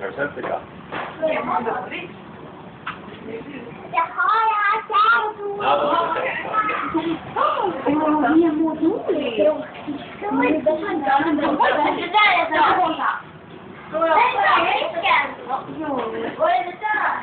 Har du sett det? Ja. Jag mår dåligt. Det där är så hålla. Tänk dig risken. Vad är det där?